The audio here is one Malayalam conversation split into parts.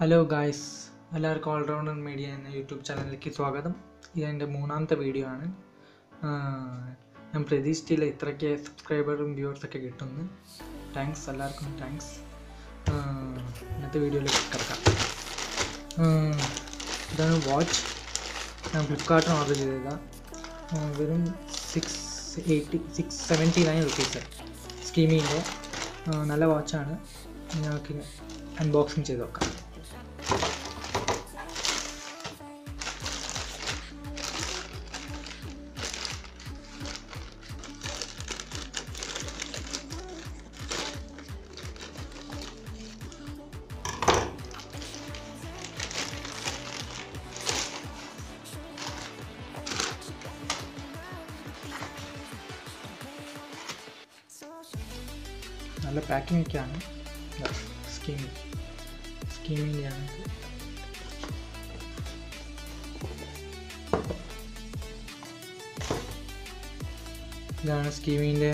ഹലോ ഗായ്സ് എല്ലാവർക്കും ഓൾറൗണ്ടർ മീഡിയ എന്ന യൂട്യൂബ് ചാനലിലേക്ക് സ്വാഗതം. ഇത് എന്റെ മൂന്നാമത്തെ വീഡിയോ ആണ്. ഞാൻ പ്രതീക്ഷിച്ചില്ല ഇത്രയ്ക്ക് സബ്സ്ക്രൈബറും വ്യൂവേഴ്സൊക്കെ കിട്ടുന്നു താങ്ക്സ് എല്ലാവർക്കും താങ്ക്സ് ഇന്നത്തെ വീഡിയോയിലേക്ക് കിടക്കാം. ഇതാണ് വാച്ച് ഞാൻ ഫ്ലിപ്കാർട്ടിന് ഓർഡർ ചെയ്തതാണ് വെറും six eighty six seventy nine rupees സ്കീമിന്റെ നല്ല വാച്ചാണ് ഞങ്ങൾക്ക് അൺബോക്സിങ് ചെയ്ത് നോക്കാം നല്ല പാക്കിംഗ് ഒക്കെ ആണ്. സ്കീമിങ് ആണ്. ഇതാണ് സ്കീമിന്റെ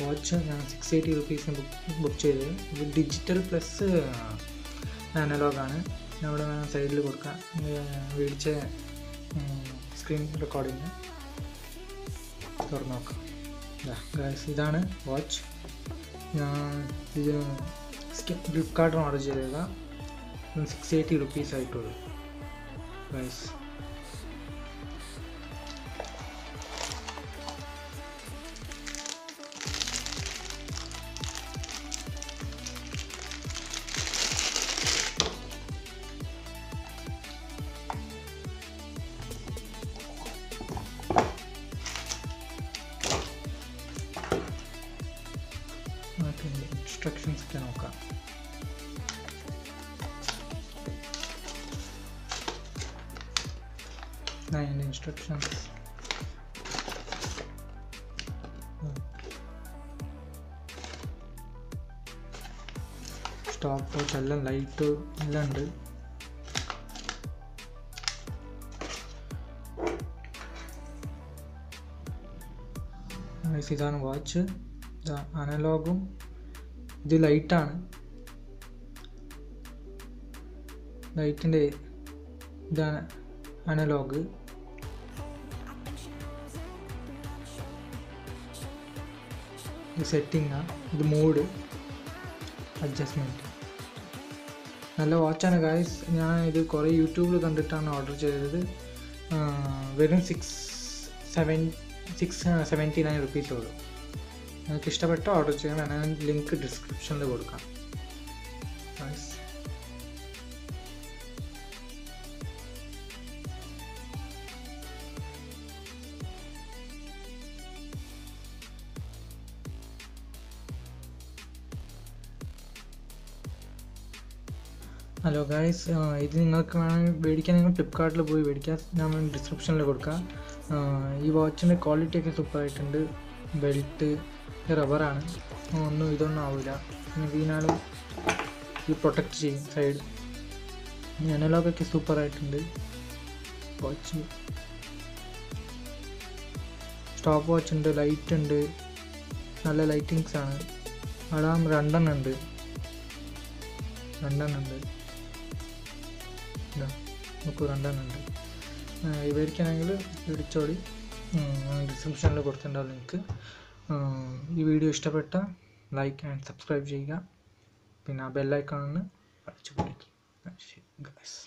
വാച്ച് ഞാൻ സിക്സ് എയ്റ്റി റുപ്പീസിന് ബുക്ക് ബുക്ക് ചെയ്തത്. ഇത് ഡിജിറ്റൽ പ്ലസ് അനലോഗാണ് ഇവിടെ വേണം സൈഡിൽ കൊടുക്കാം. മേടിച്ച സ്ക്രീൻ റെക്കോർഡിങ് തുറന്നു നോക്കാം. ഗൈസ് ഇതാണ് വാച്ച് ഞാൻ ഇത് ഫ്ലിപ്കാർട്ടിൽ ഓർഡർ ചെയ്തതാണ് സിക്സ് എയ്റ്റി റുപ്പീസ് ആയിട്ടുള്ളൂ. ഗൈസ് ഇൻസ്ട്രക്ഷൻസ് ഒക്കെ നോക്കാം. അതിന്റെ ഇൻസ്ട്രക്ഷൻസ് സ്റ്റോപ്പ് വാച്ച് എല്ലാം ലൈറ്റ് എല്ലാം ഉണ്ട്. Guys, ഇതാണ് വാച്ച് അനലോഗും ഇത് ലൈറ്റാണ് ലൈറ്റിന്റെ ഇതാണ് അനലോഗ് സെറ്റിംഗ് സെറ്റിങ്ങാണ് ഇത് മൂഡ് അഡ്ജസ്റ്റ്മെന്റ് നല്ല വാച്ചാണ് ഗായ്സ് ഞാൻ ഇത് കുറേ യൂട്യൂബിൽ കണ്ടിട്ടാണ് ഓർഡർ ചെയ്തത്. വെറും six seven six seventy nine റുപ്പീസേ ഉള്ളൂ. നിങ്ങൾക്ക് ഇഷ്ടപ്പെട്ട ഓർഡർ ചെയ്യണം ഞാൻ ലിങ്ക് ഡിസ്ക്രിപ്ഷനിൽ കൊടുക്കാം. ഹലോ ഗായ്സ് ഇത് നിങ്ങൾക്ക് വേണമെങ്കിൽ മേടിക്കാൻ നിങ്ങൾ ഫ്ലിപ്കാർട്ടിൽ പോയി മേടിക്കാം. ഞാൻ ഡിസ്ക്രിപ്ഷനിൽ കൊടുക്കാം. ഈ വാച്ചിന്റെ ക്വാളിറ്റി ഒക്കെ സൂപ്പറായിട്ടുണ്ട് ബെൽറ്റ് റബ്ബറാണ് ഒന്നും ഇതൊന്നും ആവില്ല വീണാലും ഈ പ്രൊട്ടക്റ്റ് ചെയ്യും സൈഡ് അനലോഗൊക്കെ സൂപ്പറായിട്ടുണ്ട് വാച്ച് സ്റ്റോപ്പ് വാച്ച് ഉണ്ട് ലൈറ്റ് ഉണ്ട്. നല്ല ലൈറ്റിങ്സ് ആണ്. അടാം രണ്ടെണ്ണം ഉണ്ട്. രണ്ടെണ്ണം ഉണ്ട്. നമുക്ക് രണ്ടെണ്ണം ഉണ്ട്. ഇവർക്കാണെങ്കിൽ വിളിച്ചോടി ഡിസ്ക്രിപ്ഷനിൽ കൊടുത്തിട്ടുണ്ടാവും ലിങ്ക് ഈ വീഡിയോ ഇഷ്ടപ്പെട്ട ലൈക്ക് ആൻഡ് സബ്സ്ക്രൈബ് ചെയ്യുക. പിന്നെ ആ ബെല്ലൈക്കൺ അടിച്ചു പിടിക്കുക ശരി ഗൈസ്